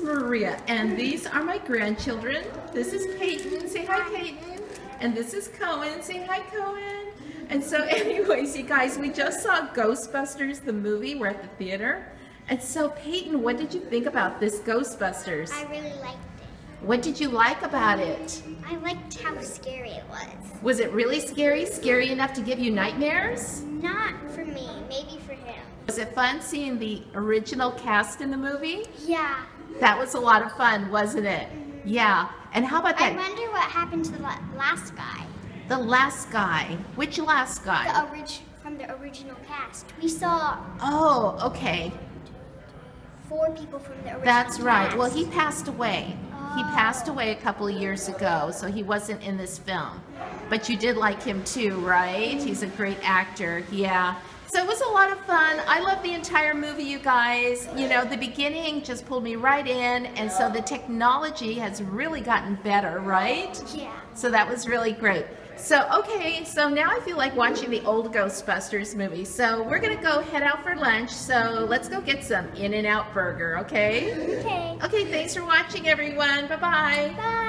Maria, and these are my grandchildren. This is Peyton. Say hi, Peyton. And this is Cohen. Say hi, Cohen. And so, anyways, you guys, we just saw Ghostbusters, the movie. We're at the theater. And so, Peyton, what did you think about this Ghostbusters? I really liked. What did you like about it? I liked how scary it was. Was it really scary? Scary enough to give you nightmares? Not for me, maybe for him. Was it fun seeing the original cast in the movie? Yeah. That was a lot of fun, wasn't it? Yeah. And how about that? I wonder what happened to the last guy. The last guy. Which last guy? The orig- from the original cast. We saw Oh, okay. four people from the original That's right. cast. Well, he passed away. He passed away a couple of years ago, so he wasn't in this film. But you did like him too, right? He's a great actor. Yeah. So it was a lot of fun. I love the entire movie, you guys. You know, the beginning just pulled me right in, and so the technology has really gotten better, right? Yeah. So that was really great. So, okay, so now I feel like watching the old Ghostbusters movie. So we're gonna go head out for lunch. So let's go get some In-N-Out Burger, okay? Okay. Okay, thanks for watching everyone. Bye-bye. Bye.